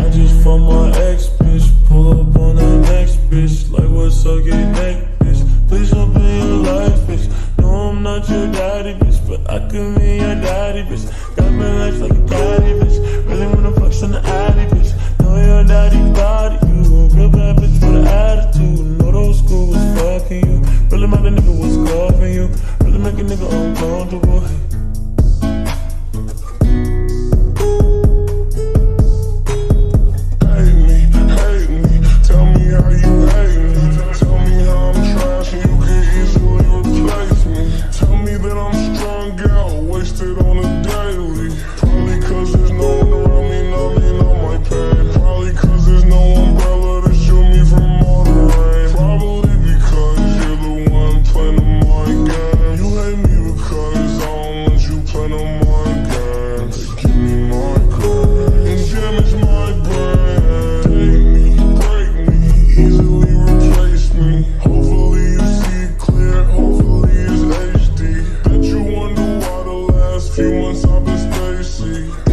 I just fucked my ex, bitch. Pull up on that next bitch. Like, what's up, get neck, bitch? Please don't be your life, bitch. No, I'm not your daddy, bitch. But I could be your daddy, bitch. Got my life like a daddy, bitch. Really wanna flex on the addy, bitch. Know your daddy body. You a real bad bitch with an attitude. Know those school was fucking you. Really, a nigga was cuffing you. Really, make a nigga uncomfortable. Thomas Macy.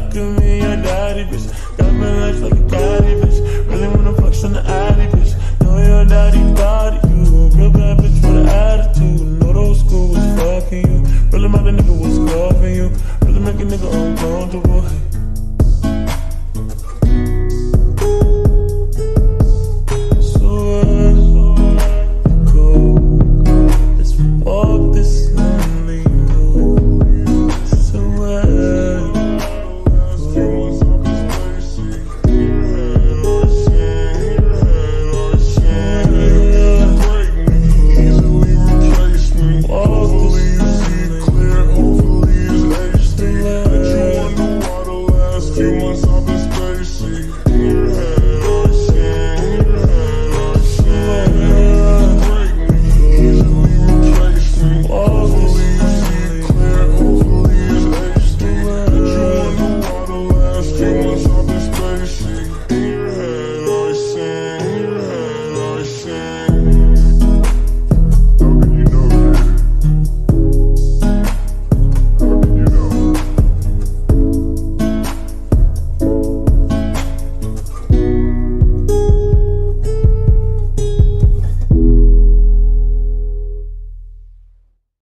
fucking me, your daddy, bitch. Got my life like a daddy, bitch. Really wanna flex on the addy, bitch. Know your daddy body, you. Real bad bitch with an attitude. Know those school was fucking you. Really, my nigga was coughing you. Really make a nigga uncomfortable.